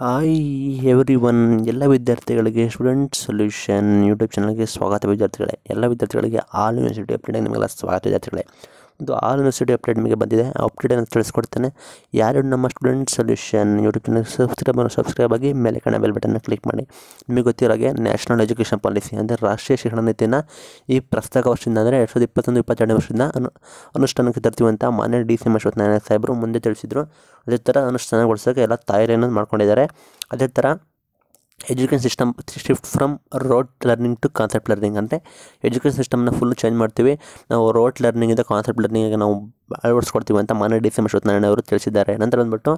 Hi every one ಎಲ್ಲ ವಿದ್ಯಾರ್ಥಿಗಳಿಗೆ student solution YouTube ಚಾನಲ್ಗೆ ಸ್ವಾಗತ ವಿದ್ಯಾರ್ಥಿಗಳೇ. ಎಲ್ಲ ವಿದ್ಯಾರ್ಥಿಗಳಿಗೆ ಆಲ್ ಯೂನಿವರ್ಸಿಟಿ ಅಪ್ಡೇಟ್ ನಿಮಗೆಲ್ಲ ಸ್ವಾಗತ ವಿದ್ಯಾರ್ಥಿಗಳೇ. ಒಂದು ಆಲ್ ಯೂನಿವರ್ಸಿಟಿ ಅಪ್ಡೇಟ್ ನಿಮಗೆ ಬಂದಿದೆ. ಆ ಅಪ್ಡೇಟನ್ನು ತಿಳಿಸ್ಕೊಡ್ತೇನೆ. ಯಾರು ನಮ್ಮ student solution YouTube channel subscribe subscribe ಆಗಿ ಮೇಲೆ ಕಣ ಬೆಲ್ ಬಟನ್ನ ಕ್ಲಿಕ್ ಮಾಡಿ. ನಿಮಗೆ ಗೊತ್ತಿರೋ ಹಾಗೆ ನ್ಯಾಷನಲ್ ಎಜುಕೇಷನ್ ಪಾಲಿಸಿ ಅಂದರೆ ರಾಷ್ಟ್ರೀಯ ಶಿಕ್ಷಣ ನೀತಿಯನ್ನ ಈ ಪ್ರಸ್ತಾಪ ವರ್ಷದಿಂದ ಅಂದರೆ ಎರಡು ಸಾವಿರದ ಇಪ್ಪತ್ತೊಂದು, ಇಪ್ಪತ್ತೆರಡನೇ ವರ್ಷದಿಂದ ಅನು, ಅನುಷ್ಠಾನಕ್ಕೆ ತರ್ತೀವಿ ಮಾನ್ಯ ಡಿ ಸಿ ಅಶ್ವತ್ಥನಾರಾಯಣ ಸಾಹೇಬರು ಮುಂದೆ ತಿಳಿಸಿದರು. ಅದೇ ಥರ ಅನುಷ್ಠಾನಗೊಳಿಸೋಕೆ ಎಲ್ಲ ತಯಾರಿಯನ್ನು ಮಾಡ್ಕೊಂಡಿದ್ದಾರೆ. ಅದೇ ಥರ education system shift from rote learning to concept learning ಅಂತೆ ಎಜುಕೇಷನ್ ಸಿಸ್ಟಮ್ನ ಫುಲ್ ಚೇಂಜ್ ಮಾಡ್ತೀವಿ. ನಾವು ರೋಟ್ ಲರ್ನಿಂಗಿಂದ ಕಾನ್ಸೆಪ್ಟ್ ಲರ್ನಿಂಗಿಗೆ ನಾವು ಅಳವಡಿಸ್ಕೊಡ್ತೀವಿ ಅಂತ ಮಾನ್ಯ ಡಿ ಸಿ ಅಶ್ವತ್ಥನಾರಾಯಣ ಅವರು ತಿಳಿಸಿದ್ದಾರೆ. ನಂತರ ಬಂದುಬಿಟ್ಟು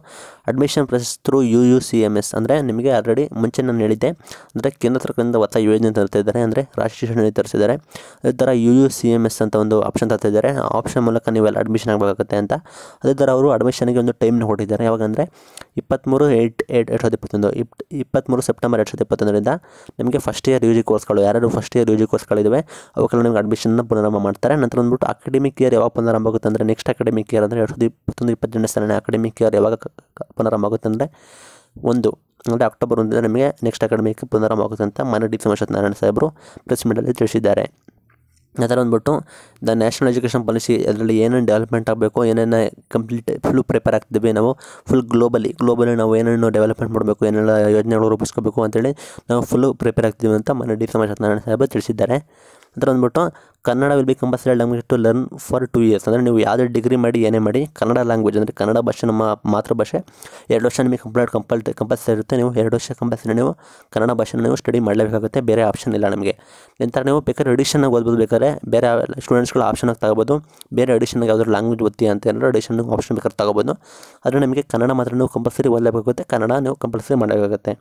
admission process through U U C M S ಅಂದರೆ ನಿಮಗೆ ಆಲ್ರೆಡಿ ಮುಂಚೆ ನಾನು ಹೇಳಿದ್ದೆ. ಅಂದರೆ ಕೇಂದ್ರ ಸರ್ಕಾರದಿಂದ ಹೊಸ ಯೋಜನೆ ತರ್ತಾ ಇದ್ದಾರೆ. ಅಂದರೆ ರಾಷ್ಟ್ರೀಯ ನೀತಿ ತರಿಸಿದ್ದಾರೆ. ಅದೇ ಥರ U U C M S ಅಂತ ಒಂದು ಆಪ್ಷನ್ ತರ್ತಾ ಇದ್ದಾರೆ. ಆ ಆಪ್ಷನ್ ಮೂಲಕ ನೀವೆಲ್ಲ ಅಡ್ಮಿಷನ್ ಆಗಬೇಕಾಗುತ್ತೆ ಅಂತ. ಅದೇ ಥರ ಅವರು ಅಡ್ಮಿಷನ್ಗೆ ಒಂದು ಟೈಮ್ನ ಕೊಟ್ಟಿದ್ದಾರೆ. ಯಾವಾಗಂದರೆ ಇಪ್ಪತ್ತ್ಮೂರು ಏಟ್ ಏಟ್, ಎರಡು ಸಾವಿರದ ಇಪ್ಪತ್ತೊಂದು. ಇಪ್ ಇಪ್ಪತ್ತ್ಮೂರು ಸೆಪ್ಟೆಂಬರ್ ಎರಡು ಸಾವಿರದ ಇಪ್ಪತ್ತೊಂದರಿಂದ ನಿಮಗೆ ಫಸ್ಟ್ ಇಯರ್ ಯು ಜಿ ಕೋರ್ಸ್ಗಳು ಯಾರ್ಯಾರು ಫಸ್ಟ್ ಇಯರ್ ಯು ಜಿ ಕೋರ್ಸ್ಗಳಿವೆ ಅವಕ್ಕೆಲ್ಲ ನಿಮಗೆ ಅಡ್ಮಿಷನ್ನ ಪುನರಾರಂಭ ಮಾಡ್ತಾರೆ. ನಂತರ ಬಂದುಬಿಟ್ಟು ಅಕಾಡೆಮಿಕ್ ಇಯರ್ ಯಾವಾಗ ಪುನರಾರಂಭ ಆಗುತ್ತೆ ಅಂದರೆ ನೆಕ್ಸ್ಟ್ ಅಕಾಡೆಮಿಕ್ ಇಯರ್ ಅಂದರೆ ಎರಡು ಸಾವಿರದ ಇಪ್ಪತ್ತೊಂದು ಇಪ್ಪತ್ತೆಂಟು ಸಾಲಿನ ಅಕಾಡೆಮಿಕ್ ಇಯರ್ ಯಾವಾಗ ಪುನರಾರಂಭ ಆಗುತ್ತೆ ಅಂದರೆ ಒಂದು, ಅಂದರೆ ಅಕ್ಟೋಬರ್ ಒಂದರಿಂದ ನಮಗೆ ನೆಕ್ಸ್ಟ್ ಅಕಾಡೆಮಿಕ್ ಪುನರಾರಂಭ ಆಗುತ್ತೆ ಅಂತ ಮಾನ್ಯ ಡಿ ಸಿ ನಾರಾಯಣ ಸಾಹೇಬರು ಪ್ರೆಸ್ ಮೀಟಲ್ಲಿ ತಿಳಿಸಿದ್ದಾರೆ. ಅದರ ಬಂದ್ಬಿಟ್ಟು ದ ನ್ಯಾಷನಲ್ ಎಜುಕೇಷನ್ ಪಾಲಿಸಿ ಅದರಲ್ಲಿ ಏನೇನು ಡೆವಲಪ್ಮೆಂಟ್ ಆಗಬೇಕು, ಏನೇನು ಕಂಪ್ಲೀಟ್ ಫುಲ್ ಪ್ರಿಪೇರ್ ಆಗ್ತಿದ್ದೀವಿ ನಾವು ಫುಲ್ ಗ್ಲೋಬಲಿ ಗ್ಲೋಬಲಿ ನಾವು ಏನೇನು ಡೆವಲಪ್ಮೆಂಟ್ ಮಾಡಬೇಕು ಏನೆಲ್ಲ ಯೋಜನೆಗಳು ರೂಪಿಸ್ಕೋಬೇಕು ಅಂತೇಳಿ ನಾವು ಫುಲ್ಲು ಪ್ರಿಪೇರ್ ಆಗ್ತಿದ್ದೀವಿ ಅಂತ ಮನೆ ಡಿ ನಾರಾಯಣ ಸಾಹೇಬರು ತಿಳಿಸಿದ್ದಾರೆ. ಅದರ ಬಂದ್ಬಿಟ್ಟು Kannada will be compulsory language to learn for two years ಅಂದರೆ ನೀವು ಯಾವುದೇ ಡಿಗ್ರಿ ಮಾಡಿ, ಏನೇ ಮಾಡಿ, ಕನ್ನಡ ಲ್ಯಾಂಗ್ವೇಜ್ ಅಂದರೆ ಕನ್ನಡ ಭಾಷೆ ನಮ್ಮ ಮಾತೃಭಾಷೆ. ಎರಡು ವರ್ಷ ನಿಮಗೆ ಕಂಪ್ಲೀಟ್ ಕಂಪಲ್ ಕಂಪಲ್ಸರಿ ಇರುತ್ತೆ. ನೀವು ಎರಡು ವರ್ಷ ಕಂಪಲ್ಸರಿ ನೀವು ಕನ್ನಡ ಭಾಷೆನ ನೀವು ಸ್ಟಡಿ ಮಾಡಲೇಬೇಕಾಗುತ್ತೆ. ಬೇರೆ ಆಪ್ಷನ್ ಇಲ್ಲ ನಮಗೆ. ನಂತರ ನೀವು ಬೇಕಾದ್ರೆ ಎಡಿಷನ್ನಾಗಿ ಓದ್ಬೋದು ಬೇಕಾದ್ರೆ. ಬೇರೆ ಸ್ಟೂಡೆಂಟ್ಸ್ಗಳು ಆಪ್ಷನಾಗಿ ತಗೋಬೋದು. ಬೇರೆ ಎಡಿಷನ್ಗೆ ಯಾವುದಾದ್ರು ಲ್ಯಾಂಗ್ವೇಜ್ ಓದ್ತಿ ಅಂತ ಏನಾದ್ರು ಎಡಿಷನ್ ಆಪ್ಷನ್ ಬೇಕಾದ್ರೆ ತಗೋಬೋದು. ಆದರೆ ನಿಮಗೆ ಕನ್ನಡ ಮಾತ್ರ ನೀವು ಕಂಪಲ್ಸರಿ ಓದಲೇಬೇಕಾಗುತ್ತೆ. ಕನ್ನಡ ನೀವು ಕಂಪಲ್ಸರಿ ಮಾಡಬೇಕಾಗುತ್ತೆ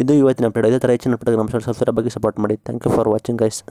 ಇದು ಇವತ್ತಿನ ಅಪ್ಡೇಟ್ ಇದೇ ಥರ ಹೆಚ್ಚಿನ ಅಪ್ಡೇಟ್ ನಮ್ಮ ಬಗ್ಗೆ ಸಪೋರ್ಟ್ ಮಾಡಿ. Thank you for watching guys